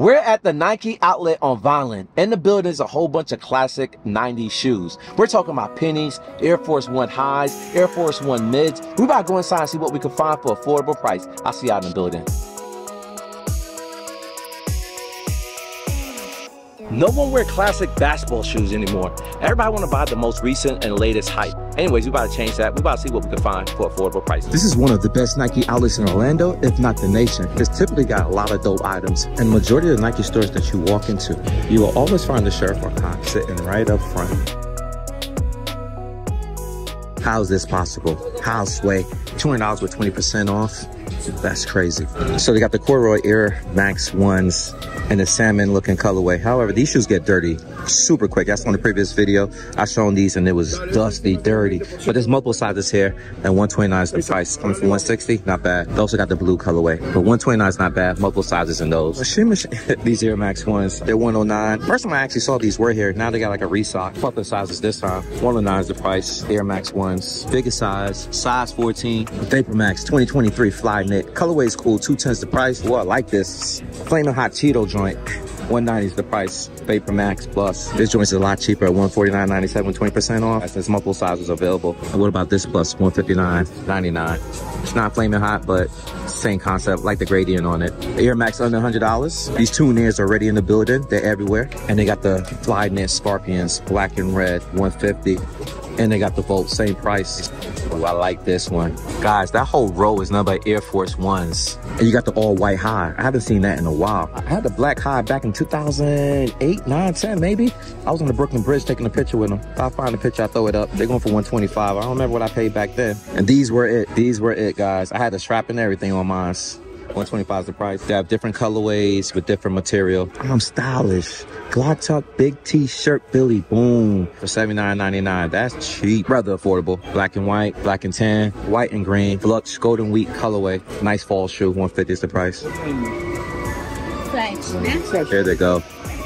We're at the Nike outlet on Vineland. In the building is a whole bunch of classic 90s shoes. We're talking about pennies, Air Force One highs, Air Force One mids. We about to go inside and see what we can find for affordable price. I'll see out in the building. No one wear classic basketball shoes anymore. Everybody want to buy the most recent and latest hype. Anyways, we about to change that. We about to see what we can find for affordable prices. This is one of the best Nike outlets in Orlando, if not the nation. It's typically got a lot of dope items. And majority of the Nike stores that you walk into, you will always find the sheriff or cop sitting right up front. How is this possible? How sway? $200 with 20% off? That's crazy. So they got the Corduroy Air Max 1s and the salmon looking colorway. However, these shoes get dirty super quick. That's on the previous video. I shown these and it was dusty, dirty. But there's multiple sizes here and 129 is the price. Coming from 160, not bad. They also got the blue colorway. But 129 is not bad. Multiple sizes in those. these Air Max ones, they're 109. First time I actually saw these were here. Now they got like a restock. Couple sizes this time. 109 is the price. Air Max ones, biggest size, size 14. Vapor Max 2023 Fly Knit. Colorway is cool. Two tenths the price. Well, I like this. Flaming Hot Cheeto joint. 190 is the price. Vapor Max Plus. This joint is a lot cheaper at 149.97, 20% off. There's multiple sizes available. And what about this 159.99. It's not flaming hot, but same concept, like the gradient on it. Air Max under $100. These two Nears are already in the building. They're everywhere. And they got the Fly Knit Scorpions, black and red, 150 and they got the Volt, same price. Ooh, I like this one. Guys, that whole row is nothing but Air Force Ones. And you got the all white high. I haven't seen that in a while. I had the black high back in 2008, 9, 10 maybe. I was on the Brooklyn Bridge taking a picture with them. If I find a picture, I throw it up. They're going for 125. I don't remember what I paid back then. And these were it. These were it, guys. I had the strap and everything on mine. 125 is the price. They have different colorways with different material. I'm stylish. Glock Tuck Big T-shirt Billy Boom for $79.99. That's cheap. Rather affordable. Black and white, black and tan, white and green, Flux Golden Wheat colorway. Nice fall shoe. 150 is the price. There they go.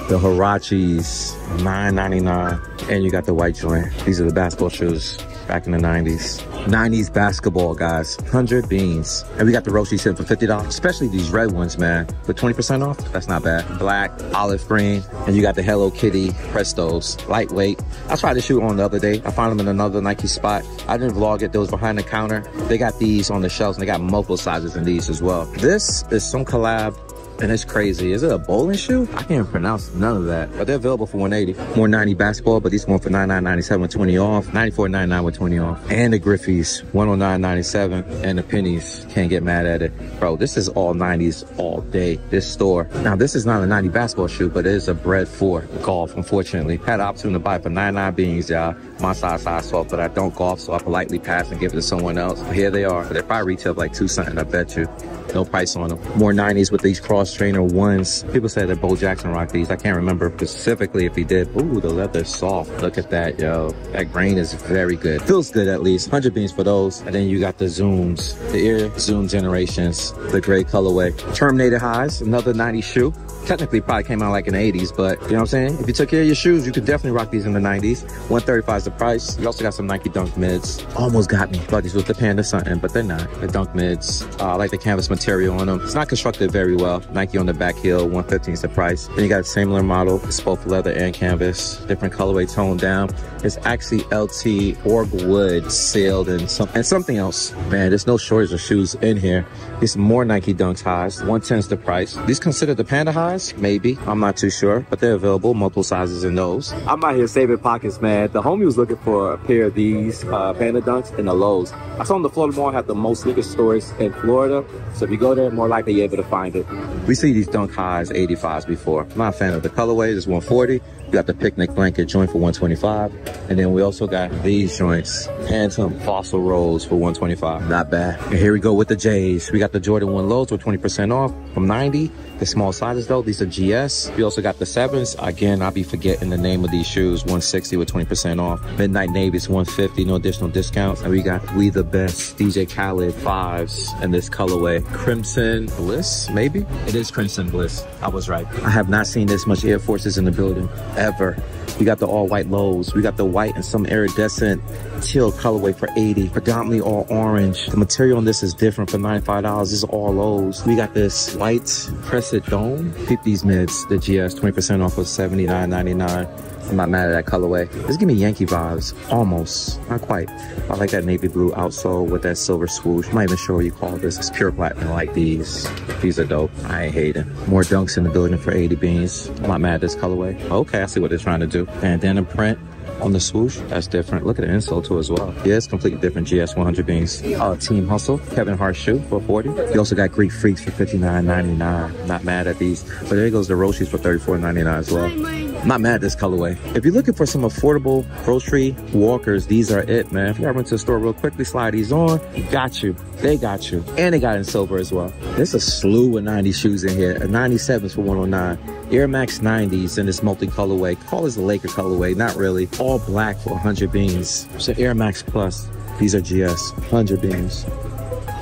The Huaraches, $9.99. And you got the white joint. These are the basketball shoes back in the 90s. 90s basketball, guys. 100 beans. And we got the Roshe set for $50. Especially these red ones, man. With 20% off, that's not bad. Black, olive green, and you got the Hello Kitty Prestos. Lightweight. I tried to shoot on the other day. I found them in another Nike spot. I didn't vlog it. Was behind the counter. They got these on the shelves, and they got multiple sizes in these as well. This is some collab and it's crazy. Is it a bowling shoe? I can't pronounce none of that. But they're available for 180. More 90 basketball, but these one for 99.97 with 20 off. 94.99 with 20 off. And the Griffeys, 109.97. And the pennies, can't get mad at it. Bro, this is all 90s all day. This store. Now, this is not a 90 basketball shoe, but it is a bread for golf, unfortunately. Had the opportunity to buy for 99 beans, y'all. My size, size 12, but I don't golf, so I politely pass and give it to someone else. But here they are. They probably retail like two something, I bet you. No price on them. More 90s with these cross trainer ones. People said that Bo Jackson rocked these. I can't remember specifically if he did. Ooh, the leather soft. Look at that, yo. That grain is very good. Feels good at least. 100 beans for those. And then you got the Zooms, the Air Zoom Generations, the gray colorway. Terminator Highs, another 90 shoe technically probably came out like in the 80s, but you know what I'm saying? If you took care of your shoes, you could definitely rock these in the 90s. 135 is the price. You also got some Nike Dunk mids. Almost got me. Thought these the Panda something, but they're not. The Dunk mids. Uh, I like the canvas material on them. It's not constructed very well. Nike on the back heel, 115 is the price. Then you got a similar model. It's both leather and canvas. Different colorway toned down. It's actually LT org wood sealed and some and something else. Man, there's no shortage of shoes in here. These more Nike Dunks highs. 110 is the price. These considered the Panda highs maybe. I'm not too sure, but they're available, multiple sizes in those. I'm out here saving pockets, man. The homie was looking for a pair of these uh, Panda Dunks in the lows. I saw them the Florida Mall have the most liquor stores in Florida, so if you go there, more likely you're able to find it. We see these Dunk Highs 85s before. I'm not a fan of the colorway. It's 140. We got the picnic blanket joint for 125. And then we also got these joints, Phantom Fossil Rolls for 125. Not bad. And here we go with the J's. We got the Jordan 1 lows with 20% off from 90. The small sizes though, these are GS. We also got the sevens. Again, I'll be forgetting the name of these shoes. 160 with 20% off. Midnight Navy's 150, no additional discounts. And we got We The Best DJ Khaled fives in this colorway. Crimson Bliss, maybe? It is Crimson Bliss. I was right. I have not seen this much Air Forces in the building ever. We got the all white lows. We got the white and some iridescent teal colorway for 80. Predominantly all orange. The material on this is different for $95. This is all lows. We got this white crescent dome. Peep these mids. The GS 20% off of $79.99. I'm not mad at that colorway. This give me Yankee vibes. Almost. Not quite. I like that navy blue outsole with that silver swoosh. I'm not even sure what you call this. It's pure platinum like these. These are dope. I ain't hating. More dunks in the building for 80 beans. I'm not mad at this colorway. Okay, I see what they're trying to do. Bandana print on the swoosh. That's different. Look at the insole too as well. Yeah, it's completely different. GS 100 beans. Uh, Team Hustle, Kevin Hart shoe for 40. You also got Greek Freaks for 59.99. Not mad at these. But there goes the Roshis for 34.99 as well. Not mad at this colorway. If you're looking for some affordable grocery walkers, these are it, man. If you ever went to the store real quickly, slide these on. Got you. They got you. And they got in silver as well. There's a slew of 90 shoes in here. A 97s for 109. Air Max 90s in this multi-colorway. Call this a Laker colorway. Not really. All black for 100 beans. So Air Max Plus. These are GS. 100 beans.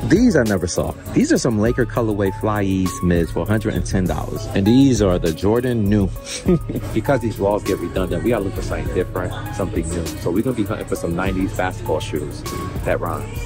These I never saw. These are some Laker colorway Fly Ease mids for $110. And these are the Jordan New. because these walls get redundant, we gotta look for something different, something new. So we're gonna be hunting for some 90s basketball shoes. That rhymes.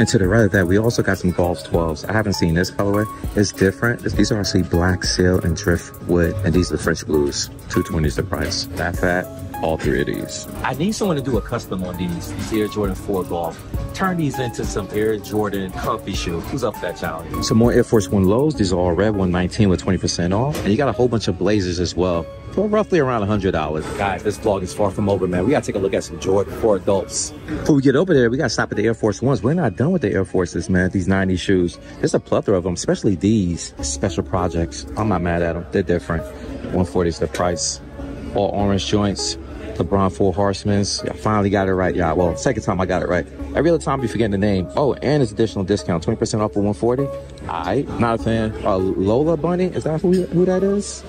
And to the right of that, we also got some Golf 12s. I haven't seen this colorway. It's different. These are actually black seal and driftwood. And these are the French blues. 220 is the price. That fat, all three of these. I need someone to do a custom on these, these Air Jordan 4 Golf. Turn these into some Air Jordan comfy shoes. Who's up for that challenge? Some more Air Force One lows. These are all red, 119 with 20% off. And you got a whole bunch of blazers as well for roughly around $100. Guys, this vlog is far from over, man. We gotta take a look at some Jordan for adults. Before we get over there, we gotta stop at the Air Force Ones. We're not done with the Air Forces, man. These 90 shoes. There's a plethora of them, especially these special projects. I'm not mad at them. They're different. 140 is the price. All orange joints. LeBron Four Horsemen's. I finally got it right, y'all. Well, second time I got it right. Every other time you forgetting the name. Oh, and it's additional discount, 20% off for 140. I not a fan. Uh, Lola Bunny, is that who, who that is?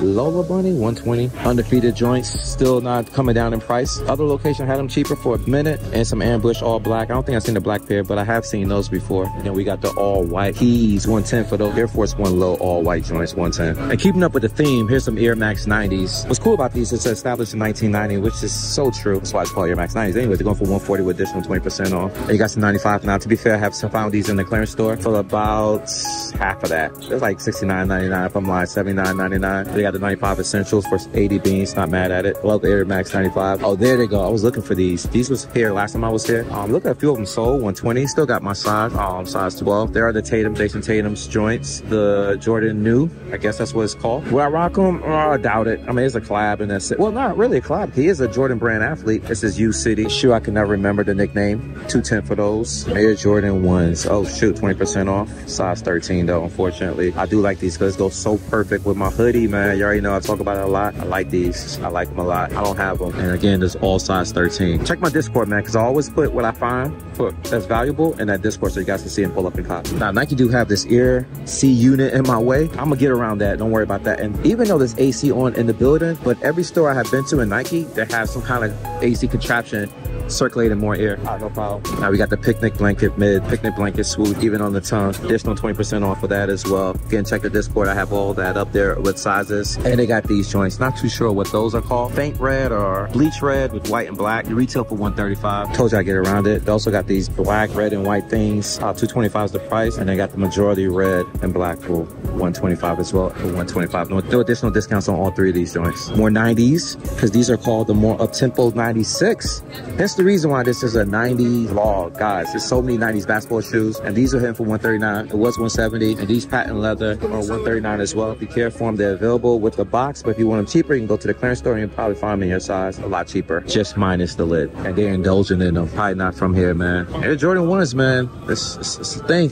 Lola Bunny, 120. Undefeated joints, still not coming down in price. Other location had them cheaper for a minute and some ambush all black. I don't think I've seen the black pair, but I have seen those before. And then we got the all white keys, 110 for those Air Force One low all white joints, 110. And keeping up with the theme, here's some Air Max 90s. What's cool about these is established in 1990, which is so true. That's why it's called Air Max 90s. Anyway, they're going for 140 with additional 20% off. And you got some 95 now. To be fair, I have some found these in the clearance store for about half of that. It's like 69.99 if I'm lying, 79.99. Got the 95 essentials for 80 beans. Not mad at it. Love the Air Max 95. Oh, there they go. I was looking for these. These was here last time I was here. Um, look at a few of them sold. 120. Still got my size. Um, size 12. There are the Tatum, Jayson Tatum's joints. The Jordan New. I guess that's what it's called. Will I rock them? Oh, I doubt it. I mean, it's a collab and that's it. Well, not really a collab. He is a Jordan brand athlete. This is U City. Shoe I can never remember the nickname. 210 for those. Air Jordan 1s. Oh, shoot. 20% off. Size 13 though, unfortunately. I do like these because goes so perfect with my hoodie, man. You already know I talk about it a lot. I like these. I like them a lot. I don't have them. And again, this all size 13. Check my Discord, man, because I always put what I find for, that's valuable in that Discord so you guys can see and pull up and copy. Now, Nike do have this ear C unit in my way. I'm gonna get around that. Don't worry about that. And even though there's AC on in the building, but every store I have been to in Nike, they have some kind of AC contraption circulating more air. No problem. Now we got the picnic blanket mid, picnic blanket swoop, even on the tongue. Additional 20% off of that as well. Again, check the Discord. I have all that up there with sizes. And they got these joints. Not too sure what those are called. Faint red or bleach red with white and black. You retail for 135. Told you I get around it. They also got these black, red, and white things. Uh, 225 is the price. And they got the majority red and black for 125 as well. For 125. No, no additional discounts on all three of these joints. More 90s, because these are called the more up-tempo 96. That's the reason why this is a 90 vlog, guys. There's so many 90s basketball shoes, and these are hitting for 139. It was 170, and these patent leather are 139 as well. If you care for them, they're available with the box, but if you want them cheaper, you can go to the clearance store and you'll probably find them in your size a lot cheaper, just minus the lid. And they're indulging in them. Probably not from here, man. Air Jordan 1s, man. It's, it's, it's a thing.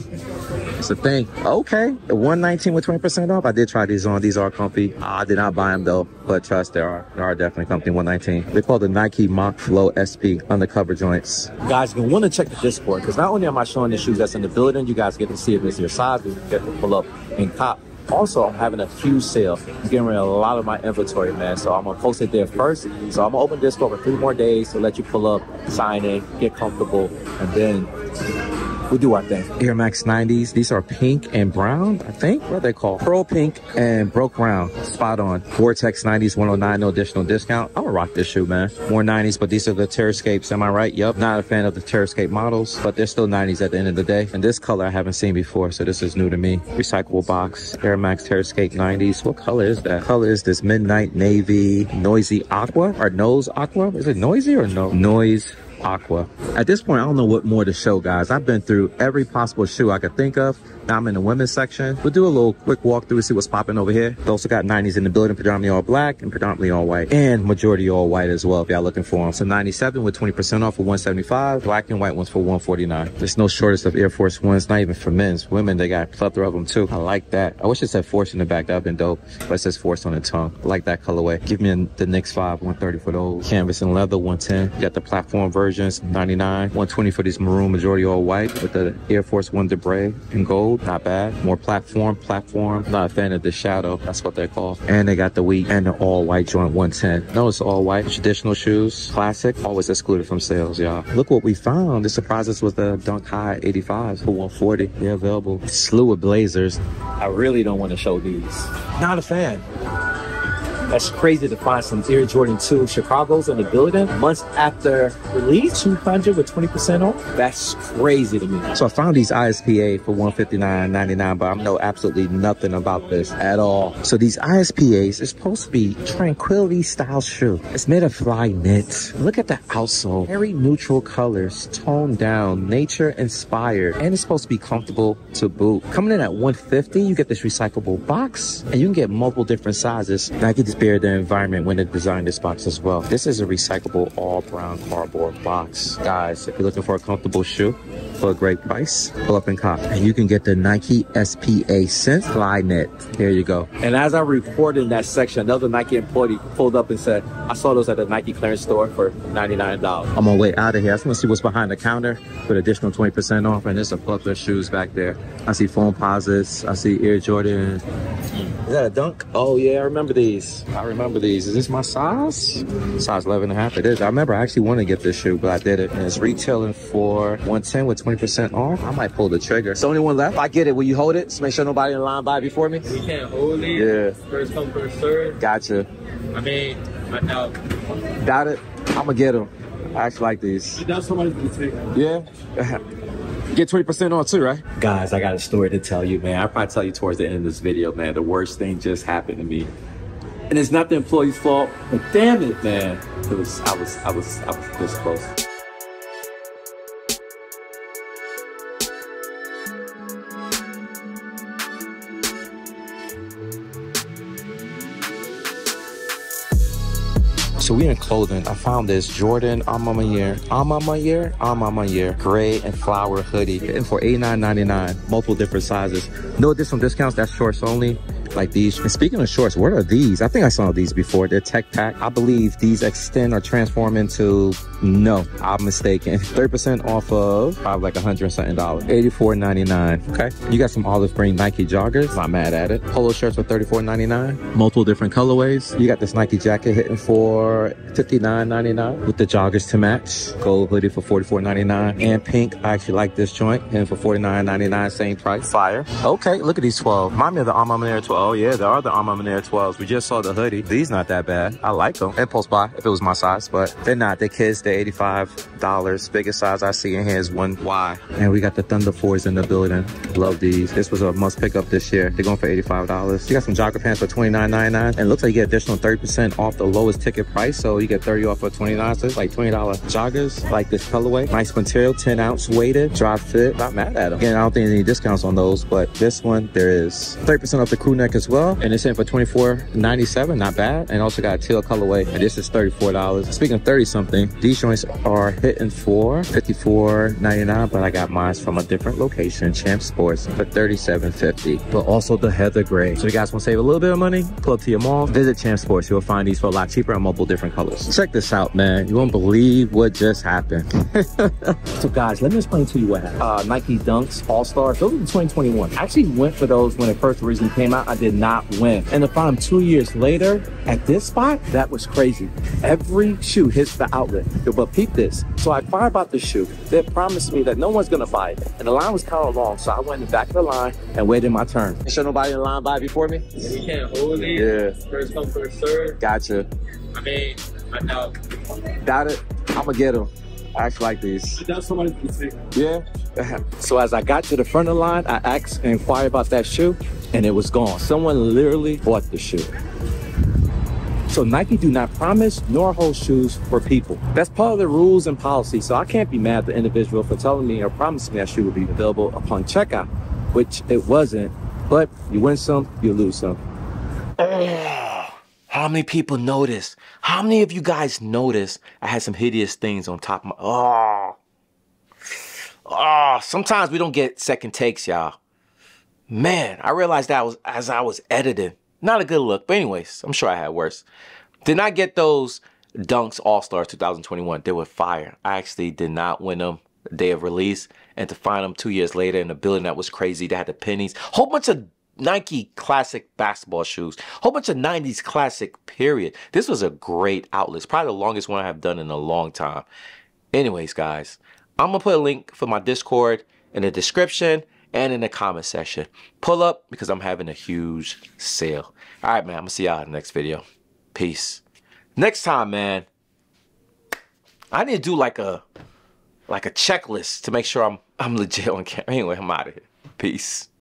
It's a thing. Okay, 119 with 20% off. I did try these on. These are comfy. I did not buy them though, but trust there are. There are definitely comfy 119. They call the Nike Moc Flow SP undercover joints. Guys, you want to check the Discord because not only am I showing the shoes that's in the building, you guys get to see if it's your size, you get to pull up and cop. Also, I'm having a huge sale. I'm getting rid of a lot of my inventory, man. So I'm gonna post it there first. So I'm gonna open Discord for three more days to let you pull up, sign in, get comfortable, and then we'll do our thing. Air Max 90s. These are pink and brown, I think. What are they called? Pearl pink and broke brown. Spot on. Vortex 90s, 109, no additional discount. I'm gonna rock this shoe, man. More 90s, but these are the Terrascapes. Am I right? Yep. Not a fan of the Terrascape models, but they're still 90s at the end of the day. And this color I haven't seen before, so this is new to me. Recyclable box, Air Max Terrascape 90s. What color is that? Color is this midnight navy, noisy aqua or nose aqua? Is it noisy or no? Noise aqua. At this point, I don't know what more to show, guys. I've been through every possible shoe I could think of. Now I'm in the women's section. We'll do a little quick walkthrough, see what's popping over here. We also got 90s in the building, predominantly all black and predominantly all white. And majority all white as well, if y'all looking for them. So 97 with 20% off for 175 Black and white ones for 149 There's no shortage of Air Force Ones, not even for men's. Women, they got a plethora of them too. I like that. I wish it said Force in the back. That would have been dope. But it says Force on the tongue. I like that colorway. Give me the Knicks 5, 130 for those. Canvas and leather, 110 You got the platform versions, 99 120 for these maroon, majority all white with the Air Force One Deubré in gold. Not bad. More platform, platform. Not a fan of the shadow. That's what they're called. And they got the wheat and the all white joint 110. No, it's all white. Traditional shoes. Classic. Always excluded from sales, y'all. Look what we found. The surprise us was the Dunk High 85s for 140. They're available. Slew of Blazers. I really don't want to show these. Not a fan. That's crazy to find some Air Jordan 2 Chicago's in the building months after release, 200 with 20% off. That's crazy to me. So I found these ISPA for 159.99, but I know absolutely nothing about this at all. So these ISPAs is supposed to be tranquility style shoe. It's made of fly knit. Look at the outsole. Very neutral colors, toned down, nature inspired, and it's supposed to be comfortable to boot. Coming in at 150, you get this recyclable box, and you can get multiple different sizes. Nike just spare the environment when they designed this box as well. This is a recyclable all brown cardboard box. Guys, if you're looking for a comfortable shoe for a great price, pull up and cop. And you can get the Nike SPA Sense Knit. Here you go. And as I reported in that section, another Nike employee pulled up and said, I saw those at the Nike clearance store for $99. I'm on my way out of here. I just want to see what's behind the counter with additional 20% off. And there's a plethora of shoes back there. I see Foamposites. I see Air Jordan. Is that a dunk? Oh yeah, I remember these. I remember these. Is this my size? Size 11 and a half. It is. I remember I actually wanted to get this shoe, but I did it. And it's retailing for 110 with 20% off. I might pull the trigger. It's the only one left. I get it. Will you hold it? Just make sure nobody in line buy before me. We can't hold it. Yeah. First come, first serve. Gotcha. I mean, I doubt. Got it. I'm gonna get them. I actually like these. I doubt somebody's gonna take it. Yeah. Get 20% off too, right? Guys, I got a story to tell you, man. I'll probably tell you towards the end of this video, man. The worst thing just happened to me. And it's not the employee's fault, but damn it, man. It was, I was, I was, I was this close. So we in clothing. I found this Jordan Alma Mater, Alma Mater, Alma Mater, gray and flower hoodie, and for $89.99, multiple different sizes. No additional discounts. That's shorts only like these. And speaking of shorts, what are these? I think I saw these before. They're tech pack. I believe these extend or transform into, no, I'm mistaken. 30% off of probably like a hundred something dollars. $84.99. Okay. You got some olive green Nike joggers. Not mad at it. Polo shirts for $34.99. Multiple different colorways. You got this Nike jacket hitting for $59.99 with the joggers to match. Gold hoodie for $44.99 and pink. I actually like this joint hitting for $49.99. Same price. Fire. Okay. Look at these 12. Remind me of the Alma Mater 12. Oh yeah, there are the Alma Mater 12s. We just saw the hoodie. These not that bad. I like them. Impulse buy if it was my size, but they're not. They're kids. They're $85. Biggest size I see in here is 1Y. And we got the Thunder 4s in the building. Love these. This was a must pick up this year. They're going for $85. You got some jogger pants for $29.99. And looks like you get additional 30% off the lowest ticket price. So you get 30 off for 29 So it's like $20 joggers. Like this colorway. Nice material, 10 ounce weighted, Dri-FIT. Not mad at them. Again, I don't think any discounts on those, but this one there is 30% off the crew neck as well. And it's in for $24.97, not bad. And also got a teal colorway, and this is $34. Speaking of 30 something, these joints are hitting for $54.99, but I got mine from a different location, Champ Sports, for $37.50. But also the Heather Gray. So you guys want to save a little bit of money? Pull up to your mall, visit Champ Sports. You'll find these for a lot cheaper and multiple different colors. Check this out, man. You won't believe what just happened. So guys, let me explain to you what happened. Uh, Nike Dunks All-Stars, those are the 2021. I actually went for those when it first originally came out. I I did not win. And to find them two years later at this spot, that was crazy. Every shoe hits the outlet. But peep this. So I inquired about the shoe. They promised me that no one's gonna buy it. And the line was kind of long, so I went in the back of the line and waited my turn. Ain't sure nobody in the line buy before me? We can't hold it. Yeah. First come, first serve. Gotcha. I mean, I doubt. Doubt it. I'ma get them. I actually like these. I doubt somebody's gonna take it. Yeah. So as I got to the front of the line, I asked and inquired about that shoe, and it was gone. Someone literally bought the shoe. So Nike do not promise nor hold shoes for people. That's part of the rules and policy. So I can't be mad at the individual for telling me or promising that shoe would be available upon checkout, which it wasn't. But you win some, you lose some. How many people noticed? How many of you guys noticed I had some hideous things on top of my oh Oh, sometimes we don't get second takes, y'all. Man, I realized that was as I was editing. Not a good look, but anyways, I'm sure I had worse. Did not get those Dunks All Stars 2021. They were fire. I actually did not win them the day of release, and to find them two years later in a building that was crazy. They had the pennies, whole bunch of Nike classic basketball shoes, whole bunch of 90s classic period. This was a great outlet. It's probably the longest one I have done in a long time. Anyways, guys, I'm gonna put a link for my Discord in the description and in the comment section. Pull up because I'm having a huge sale. All right, man. I'm gonna see y'all in the next video. Peace. Next time, man. I need to do like a like a checklist to make sure I'm I'm legit on camera. Anyway, I'm out of here. Peace.